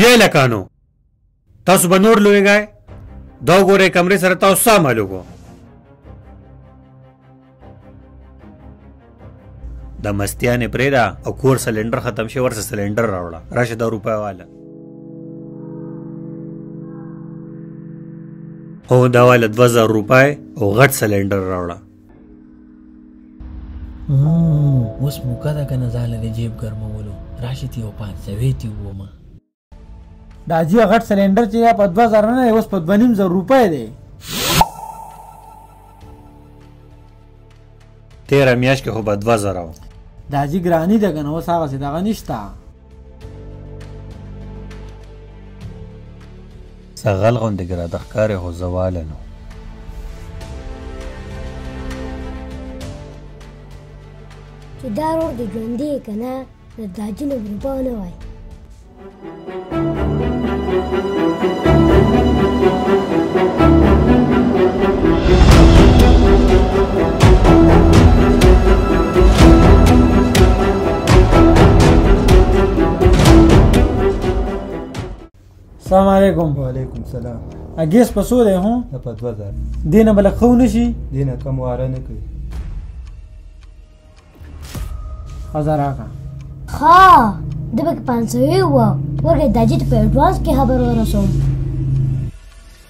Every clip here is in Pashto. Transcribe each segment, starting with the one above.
یې لکانو تاسو به نور لویږئ دا وګورئ کمرې سره تاسو څه عمل وکړو د مستیانې پرېږده او کور سلنډر ختم شي ورسه سلنډر راوړه راشه دا روپۍ واله او دا واله دوه زره روپۍ او غټ سلنډر راوړه اوس موقع ده کنه ځاله د جیب ګرمولو راشي تی او پات سوي تی ومه دا جی غټ سلندر چې په 2000 نه اوس په 2500 روپۍ دی تیرا میاش کې خو به 2000 و دا جی ګرانی ده کنه اوس هغه څه دغه نشته سغل غوندې ګرا د ښکارې هو زواله نو چې دا رور دې ژوندې که نه د داجینو ګروپه نه وای السلام علیکم وعلیکم سلام اګیس په سو دی هو نه په دوه زره دینه بل خو نشي دینه کم واره نه کوي هزار آقا ها د بک پانسوي و ورګه داجی ته په اډوانس کې خبر ورسوم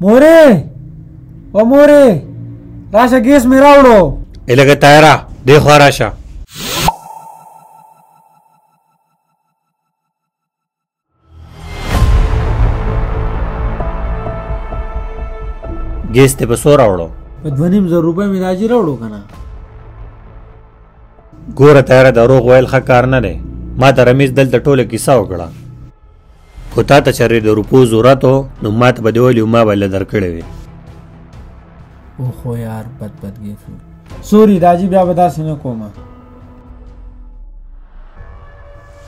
مورې و مورې راشه ګیس مې راوړو الګه تایرا دې خوا راشه ګیس ته په سو راوړو په دوه نیم زر روپۍ مې راځي راوړو که نه ګوره تیاره دروغ ویل ښه کار نه دی ما ته رمیز دلته ټوله کیسه وکړه خو تا ته چرې د روپو ضرورت و نو ما ته به دې ویلي ما به له درکړې وي اوخو یار بد بدګې شو سوري راځي بیا به داسې نه کومه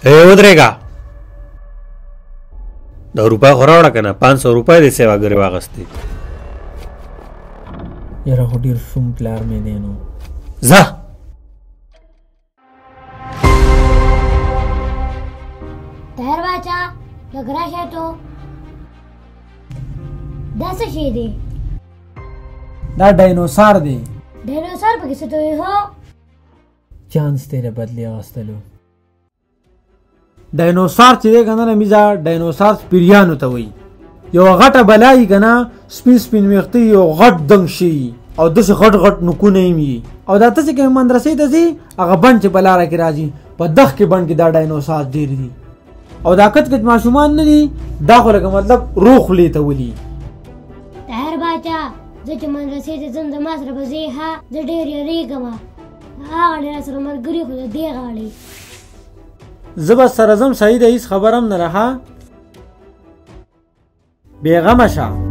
ای ودرېږه د اروپا خو راوړه که نه پنځ سوه روپۍ دې سیواګرې واخیستې یاره خو ډېر شوم پلار مې دی نو ځه دروازه لګرا شه ته دا څه شي دی دا ډاینوسار دی ډاینوسار پکې څه دوی هو چانس تیرې بدلی اغستلو ډاینوسار چې دی کنه نه میزا ډاینوسار سپیریانو ته وایي یو غټه بلای کنه سپین سپین ویختی یو غټ دنګ شي او داسې غټ غټ نکونه یې وي او دا ته چې کوم مدرسې ته ځي هغه بند چې په لاره کې راځي په دښ کې بند کې دا ډاینوسار ډېر دي او دا کچ کچ ماشومان نه دي دا خو لکه مطلب روغ خولې ته ولي طاهر باچا زه چې مدرسې ته ځم زما سره به ځې ها زه ډېر یېرېږم هغه ډېر سره ملګري خو د دې غاړې زه به سره ځم سعید هیڅ خبر هم نه رها بېغمه شه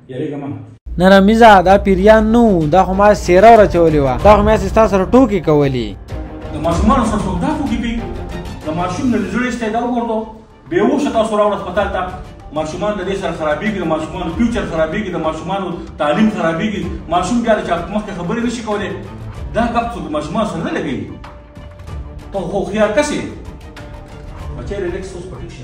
یریګه ما نه نه میزه دا پیریان نو دا خو ما سیره ورچولې وه دا خو مې هسې ستا سره ټوکې کولې د ماشومانو سره څوک دا ټوکې کوي د ماشوم نه د زړه شته دا وګورته بیهوشه تاسو راوړه هسپتال ته ماشومان د دې سره خرابېږي د ماشومانو فیوچر خرابېږي د ماشومانو تعلیم خرابېږي ماشوم بیا د چا مخکې خبرې نشي کولی دا کب څوک د ماشومان سره نه لګېږي ته هوښیار کس یې بچی ریلیکس اوس پټیک شي